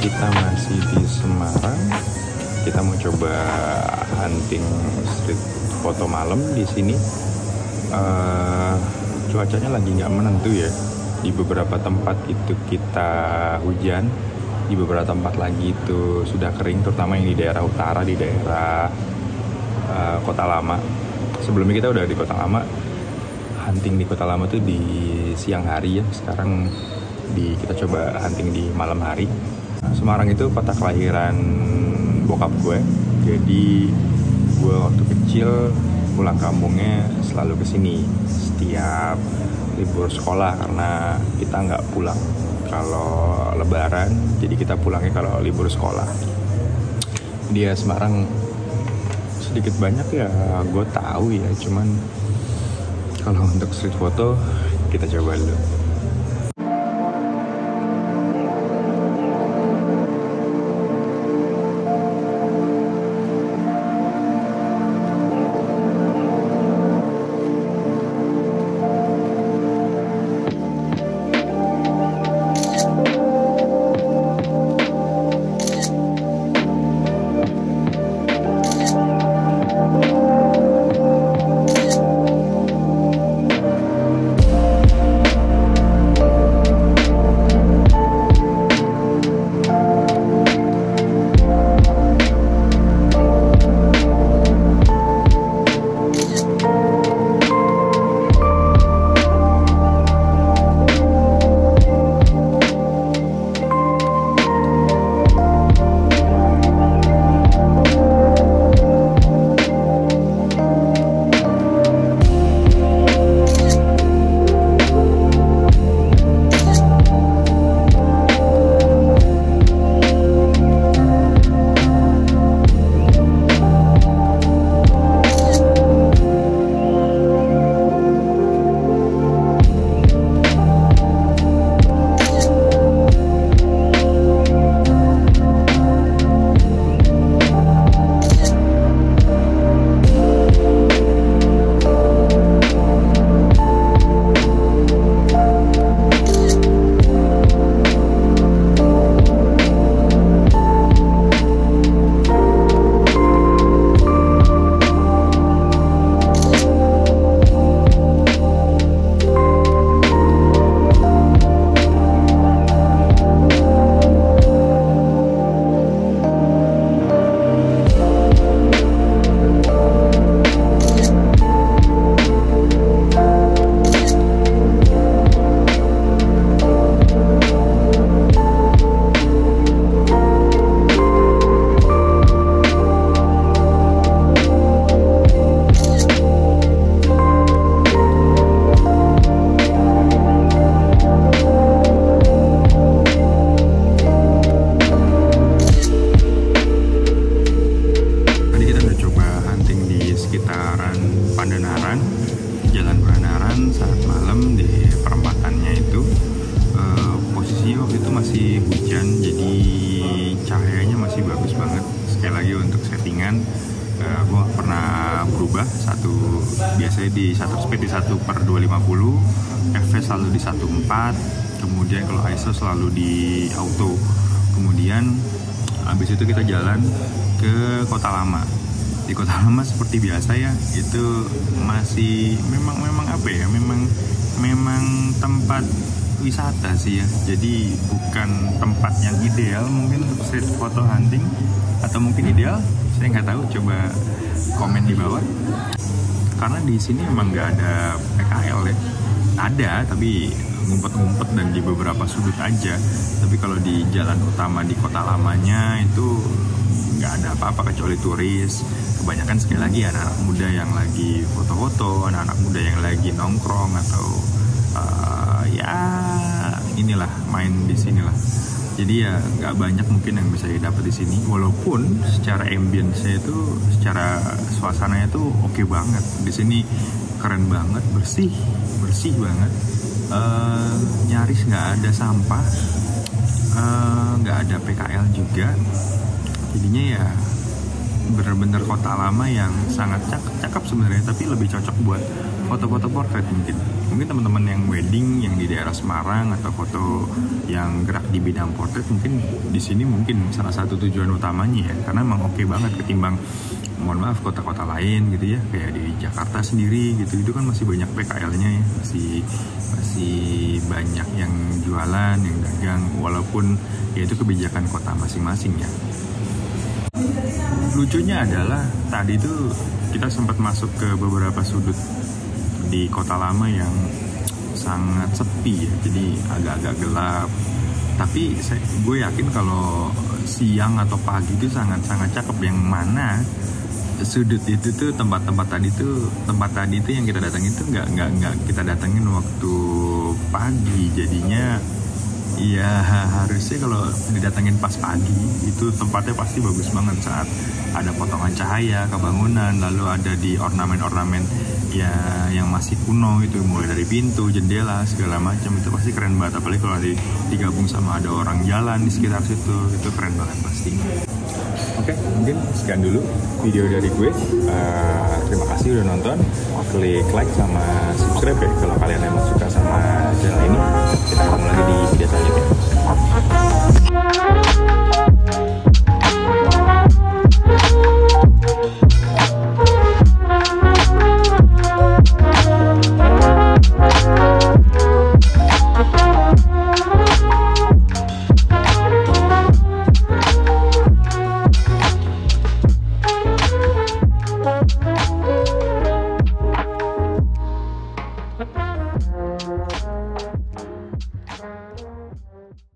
kita masih di Semarang. Kita mau coba hunting street foto malam di sini. Uh, cuacanya lagi nggak menentu ya. Di beberapa tempat itu kita hujan di beberapa tempat lagi itu sudah kering terutama yang di daerah utara di daerah uh, kota lama. Sebelumnya kita udah di kota lama. Hunting di kota lama tuh di siang hari ya. Sekarang di kita coba hunting di malam hari. Semarang itu kota kelahiran bokap gue. Jadi gue waktu kecil pulang kampungnya selalu ke sini setiap libur sekolah karena kita nggak pulang kalau lebaran jadi kita pulangnya kalau libur sekolah. Dia Semarang sedikit banyak ya gue tahu ya cuman kalau untuk street foto kita coba dulu biasanya di satu speed di 1 per 250 FV selalu di 14 kemudian kalau ISO selalu di auto. Kemudian habis itu kita jalan ke kota lama. Di kota lama seperti biasa ya itu masih memang memang apa ya memang memang tempat wisata sih ya. Jadi bukan tempat yang ideal mungkin untuk street photo hunting atau mungkin ideal saya nggak tahu coba komen di bawah. Karena di sini emang nggak ada PKL ya. Ada tapi ngumpet-ngumpet dan di beberapa sudut aja. Tapi kalau di jalan utama di kota lamanya itu nggak ada apa-apa kecuali turis. Kebanyakan sekali lagi anak-anak muda yang lagi foto-foto anak-anak muda yang lagi nongkrong atau uh, ya inilah main di sini lah jadi ya nggak banyak mungkin yang bisa didapat di sini. Walaupun secara ambience itu secara suasananya tuh oke okay banget. Di sini keren banget bersih bersih banget. Uh, nyaris nggak ada sampah. Eh, nggak uh, ada PKL juga. Jadinya ya bener-bener kota lama yang sangat cakep, cakep sebenarnya tapi lebih cocok buat foto-foto portrait mungkin. Mungkin teman-teman yang wedding yang di daerah Semarang atau foto yang gerak di bidang portrait mungkin di sini mungkin salah satu tujuan utamanya ya. Karena emang oke okay banget ketimbang mohon maaf kota-kota lain gitu ya. Kayak di Jakarta sendiri gitu. Itu kan masih banyak PKL-nya ya. Masih masih banyak yang jualan yang dagang. Walaupun ya itu kebijakan kota masing-masing ya. Lucunya adalah tadi itu kita sempat masuk ke beberapa sudut di kota lama yang sangat sepi ya jadi agak-agak gelap. Tapi saya, gue yakin kalau siang atau pagi itu sangat-sangat cakep. Yang mana sudut itu tuh tempat-tempat tadi tuh tempat tadi itu yang kita datangin tuh nggak nggak nggak kita datangin waktu pagi. Jadinya Iya harusnya kalau didatengin pas pagi itu tempatnya pasti bagus banget saat ada potongan cahaya kebangunan lalu ada di ornamen-ornamen ya yang masih kuno itu mulai dari pintu jendela segala macam itu pasti keren banget apalagi kalau di, digabung sama ada orang jalan di sekitar situ itu keren banget pasti. Oke, mungkin sekian dulu video dari gue. Uh, terima kasih udah nonton. Klik like sama subscribe ya kalau kalian emang suka sama channel ini.